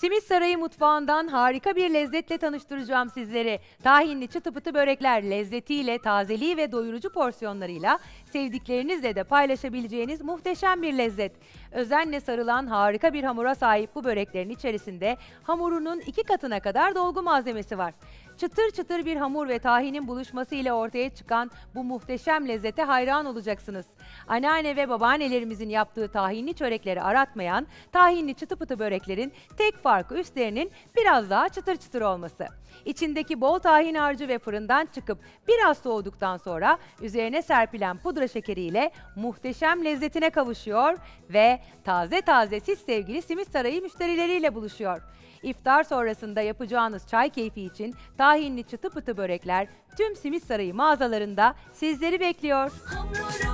Simit Sarayı mutfağından harika bir lezzetle tanıştıracağım sizleri. Tahinli çıtı pıtı börekler lezzetiyle, tazeliği ve doyurucu porsiyonlarıyla sevdiklerinizle de paylaşabileceğiniz muhteşem bir lezzet. Özenle sarılan harika bir hamura sahip bu böreklerin içerisinde hamurunun iki katına kadar dolgu malzemesi var. Çıtır çıtır bir hamur ve tahinin buluşması ile ortaya çıkan bu muhteşem lezzete hayran olacaksınız. Anneanne ve babaannelerimizin yaptığı tahinli çörekleri aratmayan tahinli çıtı pıtı böreklerin tek farkı üstlerinin biraz daha çıtır çıtır olması. İçindeki bol tahin harcı ve fırından çıkıp biraz soğuduktan sonra üzerine serpilen pudra şekeriyle muhteşem lezzetine kavuşuyor ve taze taze siz sevgili Simit Sarayı müşterileriyle buluşuyor. İftar sonrasında yapacağınız çay keyfi için tahinli çıtı pıtı börekler tüm Simit Sarayı mağazalarında sizleri bekliyor. Hamuru